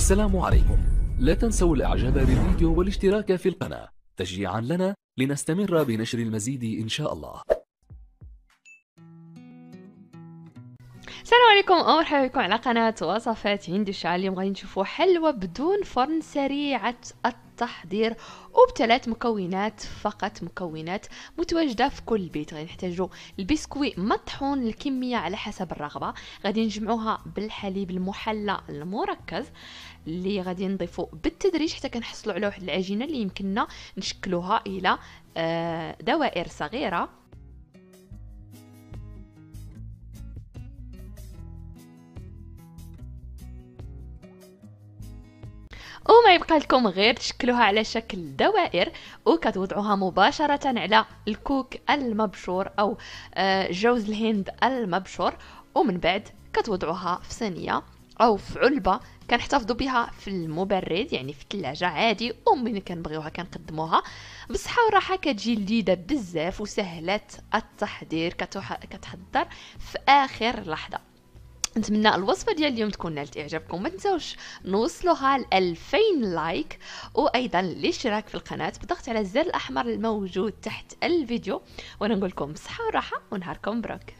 السلام عليكم. لا تنسوا الإعجاب بالفيديو والاشتراك في القناة. تشجيعا لنا لنستمر بنشر المزيد إن شاء الله. السلام عليكم ومرحبا بكم على قناة وصفات عند الشعال اليوم غادي نشوفوا حلوى بدون فرن سريعة التحضير وبثلاث مكونات فقط مكونات متواجدة في كل بيت. غادي نحتاجو البسكوي مطحون الكمية على حسب الرغبة. غادي نجمعوها بالحليب المحلى المركز اللي غادي نضيفو بالتدريج حتى كنحصلوا على واحد العجينة اللي يمكننا نشكلوها إلى آه، دوائر صغيرة. وما يبقى لكم غير تشكلوها على شكل دوائر وكتوضعوها مباشرة على الكوك المبشور أو آه، جوز الهند المبشور. ومن بعد كتوضعوها في صينية أو في علبة كنحتفظوا بها في المبرد يعني في الثلاجة عادي ومن كنبغيوها كنقدموها. بصحة وراحة كتجي لذيذة بزاف وسهلة التحضير كتحضر في آخر لحظة. نتمنى الوصفة ديال اليوم تكون نالت اعجابكم ما تنساوش نوصلوها ل 2000 لايك وأيضا الاشتراك في القناة بضغط على الزر الأحمر الموجود تحت الفيديو. وأنا نقول لكم بصحه وراحة ونهاركم مبروك.